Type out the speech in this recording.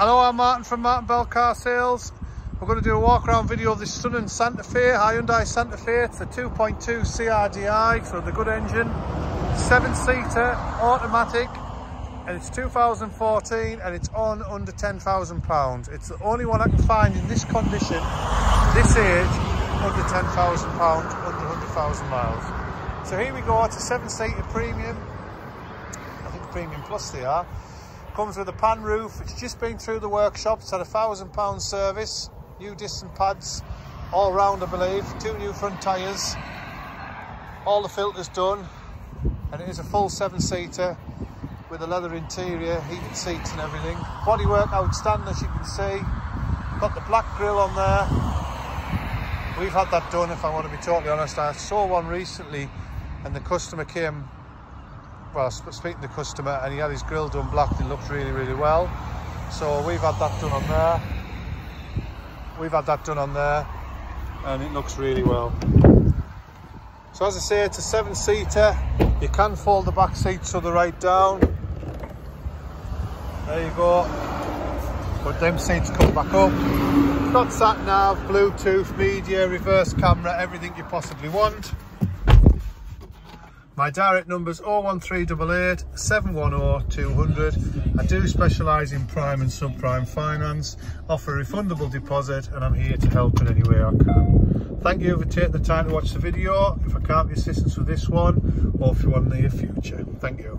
Hello, I'm Martin from Martin Bell Car Sales. We're going to do a walk around video of this stunning Santa Fe, Hyundai Santa Fe. It's a 2.2 CRDI, so the good engine. Seven seater, automatic, and it's 2014 and it's on under 10,000 pounds. It's the only one I can find in this condition, this age, under 10,000 pounds, under 100,000 miles. So here we go, it's a seven seater premium. I think premium plus they are. Comes with a pan roof. It's just been through the workshop. It's had a thousand pound service. New disc and pads all round, I believe. Two new front tyres. All the filters done. And it is a full seven seater with a leather interior, heated seats and everything. Bodywork outstanding as you can see. Got the black grille on there. We've had that done if I want to be totally honest. I saw one recently and the customer came well, speaking to the customer and he had his grill done black and it looked really, really well. So we've had that done on there. We've had that done on there and it looks really well. So as I say, it's a seven seater. You can fold the back seats to they're right down. There you go. But them seats come back up. It's got sat nav, Bluetooth, media, reverse camera, everything you possibly want. My direct number is 01388 710 200. I do specialise in prime and subprime finance, offer a refundable deposit and I'm here to help in any way I can. Thank you for taking the time to watch the video. If I can't be assistance with this one or if you want in the near future. Thank you.